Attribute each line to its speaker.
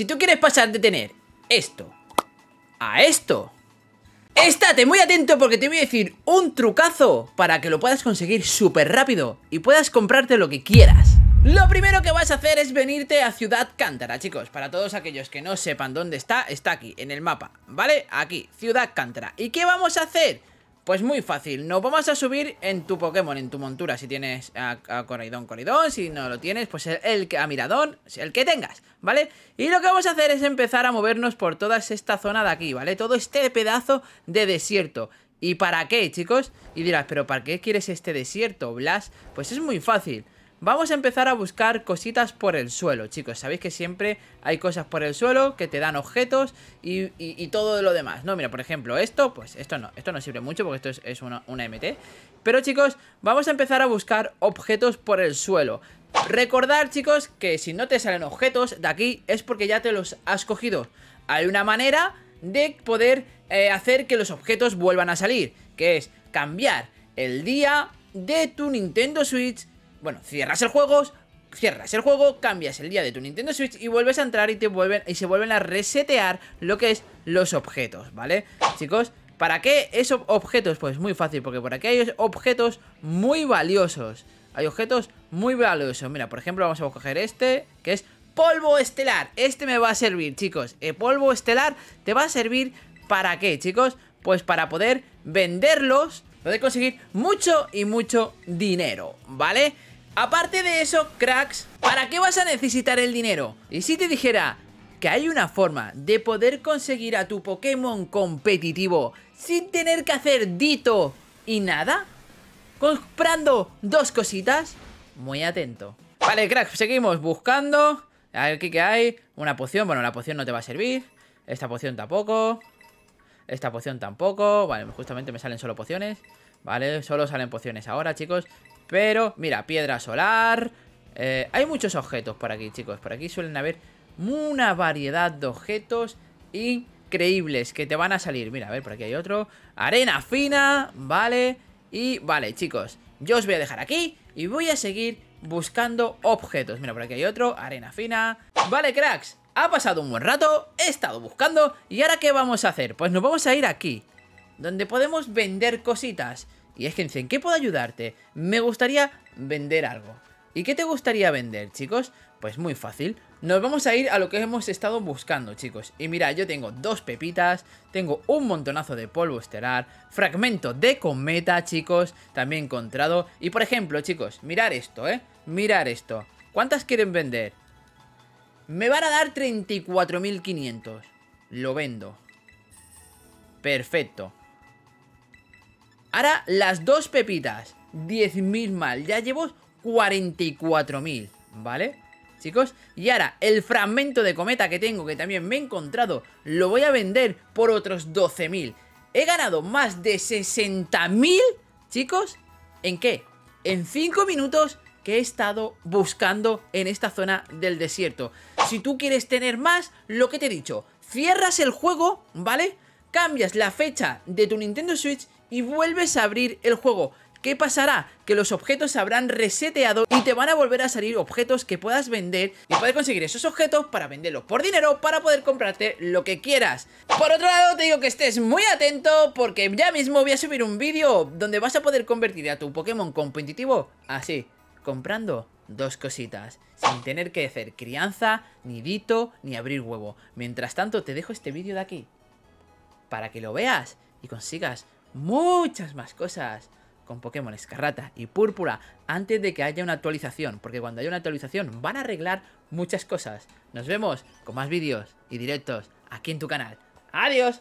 Speaker 1: Si tú quieres pasar de tener esto a esto Estate muy atento porque te voy a decir un trucazo para que lo puedas conseguir súper rápido y puedas comprarte lo que quieras. Lo primero que vas a hacer es venirte a Ciudad Cántara, chicos. Para todos aquellos que no sepan dónde está, está aquí, en el mapa, ¿vale? Aquí, Ciudad Cántara. ¿Y qué vamos a hacer? Pues muy fácil, nos vamos a subir en tu Pokémon, en tu montura Si tienes a, a Coridón Si no lo tienes, pues el, a Miradón El que tengas, ¿vale? Y lo que vamos a hacer es empezar a movernos por toda esta zona de aquí, ¿vale? Todo este pedazo de desierto ¿Y para qué, chicos? Y dirás, ¿pero para qué quieres este desierto, Blas? Pues es muy fácil Vamos a empezar a buscar cositas por el suelo, chicos. Sabéis que siempre hay cosas por el suelo que te dan objetos y, todo lo demás No, mira, por ejemplo, esto, pues esto no Esto no sirve mucho porque esto es, una, una MT Pero chicos, vamos a empezar a buscar objetos por el suelo. Recordar, chicos, que si no te salen objetos de aquí Es porque ya te los has cogido. Hay una manera de poder eh, hacer que los objetos vuelvan a salir Que es cambiar el día de tu Nintendo Switch bueno, cierras el juego, cierras el juego, cambias el día de tu Nintendo Switch y vuelves a entrar y te vuelven y se vuelven a resetear lo que es los objetos, ¿vale? Chicos, ¿para qué esos objetos? Pues muy fácil, porque por aquí hay objetos muy valiosos. Hay objetos muy valiosos. Mira, por ejemplo, vamos a coger este, que es polvo estelar. Este me va a servir, chicos. El polvo estelar te va a servir ¿para qué, chicos? Pues para poder venderlos, poder conseguir mucho y mucho dinero, ¿vale? Aparte de eso, cracks, ¿para qué vas a necesitar el dinero? Y si te dijera que hay una forma de poder conseguir a tu Pokémon competitivo sin tener que hacer dito y nada, comprando dos cositas, muy atento. Vale, cracks, seguimos buscando. A ver qué hay. Una poción, bueno, la poción no te va a servir. Esta poción tampoco. Esta poción tampoco. Vale, justamente me salen solo pociones. Vale, solo salen pociones ahora, chicos. Pero, mira, piedra solar eh, Hay muchos objetos por aquí, chicos. Por aquí suelen haber una variedad de objetos increíbles Que te van a salir. Mira, a ver, por aquí hay otro. Arena fina, vale. Y vale, chicos, yo os voy a dejar aquí Y voy a seguir buscando objetos. Mira, por aquí hay otro, arena fina. Vale, cracks, ha pasado un buen rato He estado buscando Y ahora, ¿qué vamos a hacer? Pues nos vamos a ir aquí Donde podemos vender cositas y es que dicen, ¿qué puedo ayudarte? Me gustaría vender algo. ¿Y qué te gustaría vender, chicos? Pues muy fácil. Nos vamos a ir a lo que hemos estado buscando, chicos. Y mira, yo tengo dos pepitas, tengo un montonazo de polvo estelar, fragmento de cometa, chicos, también encontrado. Y por ejemplo, chicos, mirar esto, ¿eh? Mirar esto. ¿Cuántas quieren vender? Me van a dar 34.500. Lo vendo. Perfecto. Ahora las dos pepitas 10.000 mal, ya llevo 44.000, ¿vale? Chicos, y ahora el fragmento de cometa que tengo Que también me he encontrado Lo voy a vender por otros 12.000 He ganado más de 60.000 Chicos, ¿en qué? En 5 minutos que he estado buscando en esta zona del desierto Si tú quieres tener más, lo que te he dicho Cierras el juego, ¿vale? Cambias la fecha de tu Nintendo Switch y vuelves a abrir el juego. ¿Qué pasará? Que los objetos se habrán reseteado y te van a volver a salir objetos que puedas vender y poder conseguir esos objetos para venderlos por dinero para poder comprarte lo que quieras. Por otro lado te digo que estés muy atento porque ya mismo voy a subir un vídeo donde vas a poder convertir a tu Pokémon competitivo así, comprando dos cositas, sin tener que hacer crianza, ni dito, ni abrir huevo. Mientras tanto te dejo este vídeo de aquí para que lo veas y consigas muchas más cosas con Pokémon Escarrata y Púrpura antes de que haya una actualización, porque cuando haya una actualización van a arreglar muchas cosas. Nos vemos con más vídeos y directos aquí en tu canal. ¡Adiós!